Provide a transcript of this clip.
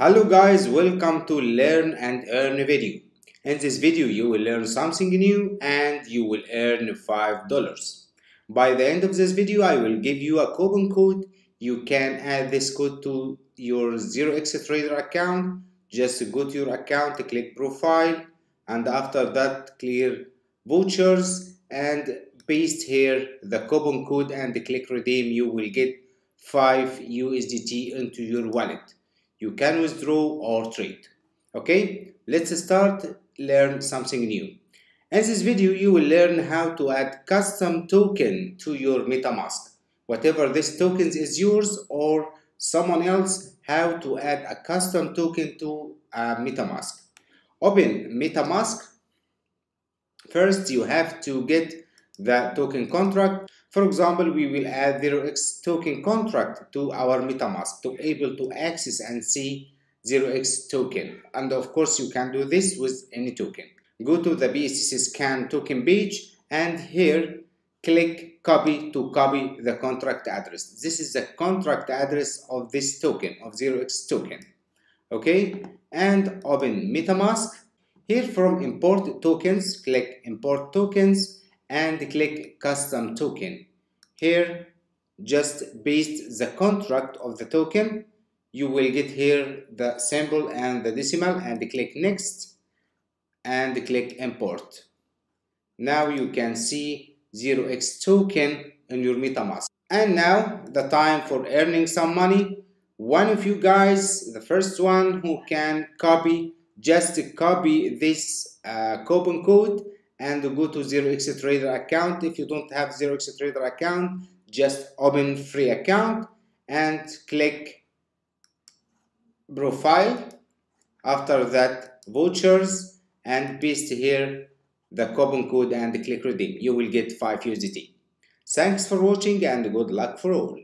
Hello guys, welcome to Learn and Earn video. In this video, you will learn something new and you will earn $5. By the end of this video, I will give you a coupon code. You can add this code to your 0x Trader account. Just go to your account, click profile, and after that, clear vouchers and paste here the coupon code and click redeem. You will get 5 USDT into your wallet you can withdraw or trade. Okay? Let's start learn something new. In this video you will learn how to add custom token to your metamask. Whatever this tokens is yours or someone else how to add a custom token to a metamask. Open metamask. First you have to get the token contract for example, we will add 0x token contract to our MetaMask to able to access and see 0x token. And of course, you can do this with any token. Go to the BSC scan token page and here click copy to copy the contract address. This is the contract address of this token, of 0x token. Okay, and open MetaMask. Here from import tokens, click import tokens and click custom token. Here just paste the contract of the token. You will get here the symbol and the decimal and click next and click import. Now you can see 0x token in your MetaMask. And now the time for earning some money. One of you guys, the first one who can copy, just copy this uh, coupon code and go to 0x trader account. If you don't have 0x trader account just open free account and click profile. After that vouchers and paste here the coupon code and click redeem. You will get 5 USDT thanks for watching and good luck for all